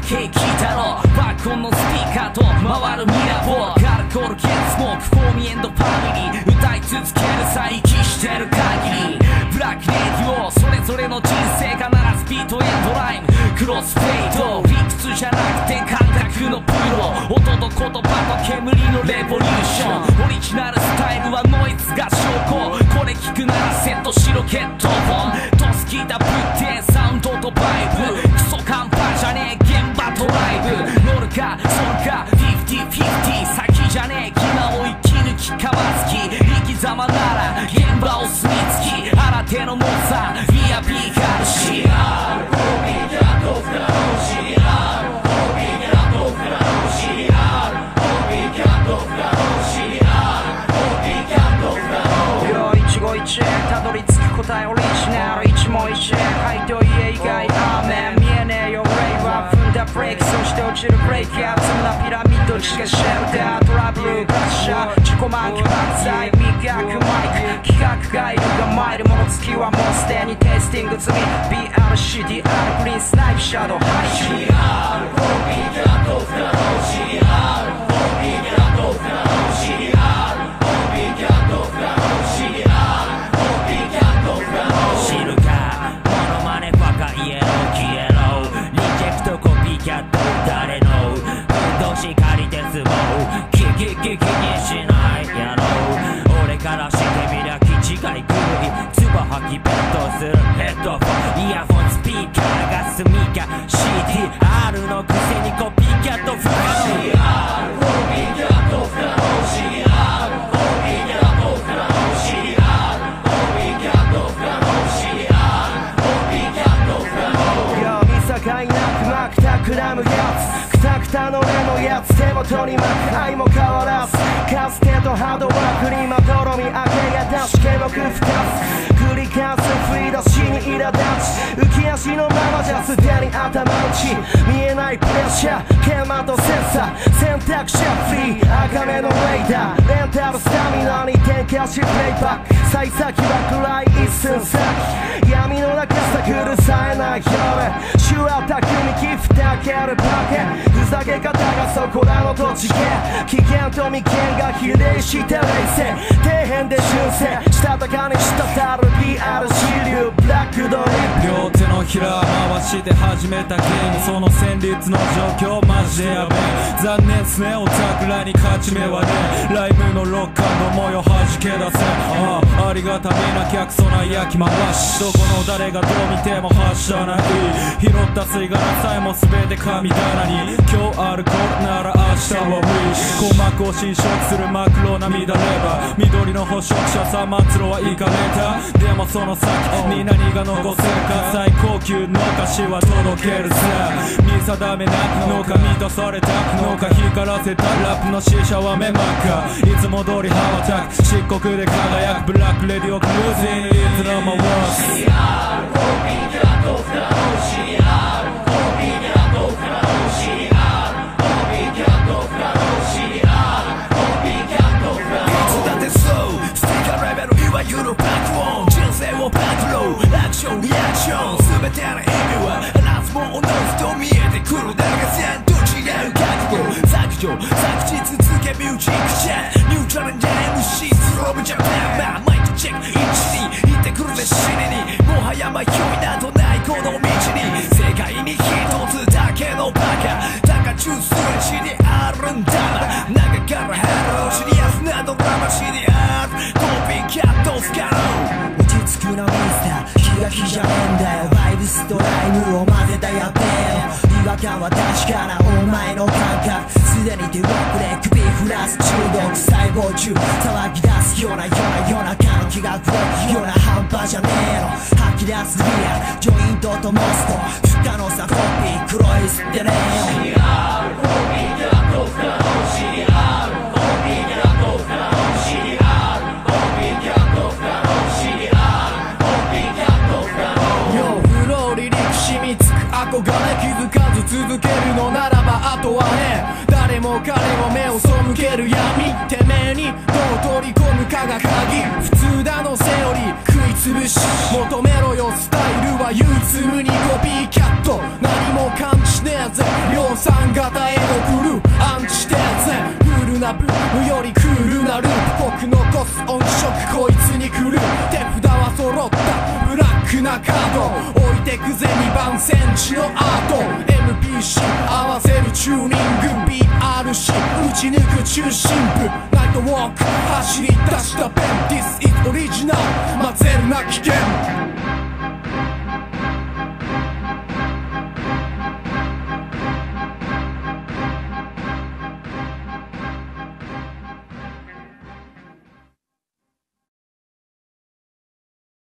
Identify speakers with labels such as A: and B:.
A: ケーキ聞いバろコンのスピーカーと回るミラーボールカルコールケンスモークフォーミーエンドファミリー歌い続ける再起してる限り。ブラックネイティオそれぞれの人生がならスピードエンドラインクロスフェイト理屈じゃなくて感覚のプロ。音と言葉と煙のレボリューション。オリジナルスタイルはノイズが証拠。これ聞くならセットしろゲットボン。とスキダブってサウンドとバイブ。
B: 暗記さえ磨くマイク企画がいるが参るもの月はもうすでにテイスティング済み BRCDR プリンスナイフシャドウハイ CR コピーラトフラの CR コピーラトフラの CR コピーラトフラの CR コピーラトフラの
C: CR 知るかモノマネバカイエローエロろ。リジェクトコピーキャット誰のイヤホンスピーカーがスミカ CDR のくせにコピーキャット不可能よ
D: 見境なくまくたくらむやつくたくたの俺のやつ手元に巻く愛も変わらずかつてとハードワークにまどろみ明けが出しけのく二つ繰り返す振り出しに苛立ち浮き足のままじゃすでに頭打ち見えないプレッシャー研磨とセンサー選択肢はフリー赤目のレーダーレンタルスタミナに転化しプレイバック幸先は暗い一寸先闇の中探る冴えない夜手話巧み寄付だけるだけふざけ方がそこらの土地へ危険と眉間が比例して冷静底辺で修正したたかにしたたる PR 支ブラックドリップ
E: 両手のひら回して始めたゲームその旋律の状況マジでやべえ残念っすねお桜に勝ち目はねライブのロック思いを弾け出せああありがたみな客そない焼き回しどこの誰がどう見てもはしゃない拾った吸い殻さえも全て神棚に今日ある頃なら明日はウィッシュ鼓膜を侵食するマクロ涙レバー緑の捕食者さ末路はイカれたでもその先に何が残せるか最高級の歌詞は届けるさ見定めなのか満たされた。のか光らせたラップの C 社は目真っ赤いつも通り羽ばたく。漆黒で輝くブラックレディオクルーズインいつのも。ワース
F: ション全ての意味は話すものと見えてくるだけ線と違う覚悟削除作地続けミュージックチェックニューチャレンジャー MC スローブジャパンまあマイクチェック一に行ってくるぜ死ににもはや迷いなどないこの道に世界に一つだけのバカだが中数値であるんだ中からハローシリアスなドラマ CDR コピーキャット不可能
G: 落ち着くのミスター気が気じゃねえんだよ。バイブスとライムを混ぜたやべえの違和感は確かなお前の感覚すでにデュロックで首振らす中毒細胞中騒ぎ出すようなようなような感気が黒いような半端じゃねえの吐き出すビア。ジョイントとモスト。不可能さ。コピー。黒い吸ってねえよ
H: く憧れ気づかず続けるのならばあとはね誰も彼も目を背ける闇てめえにどう取り込むかが鍵。普通だのセオリー食いつぶし。求めろよスタイルは唯一無二コピーキャット。何も感知ねえぜ。量産型へ送るアンチテーゼ。クールなブームよりクールなループ。僕のトス音色こいつに来る手札は揃った。ブラックなカードくぜ2番センチのアート。MPC 合わせるチューニング。BRC 打ち抜く中心部。ナイトウォーク走り出したペン。This is original 混ぜるな危険。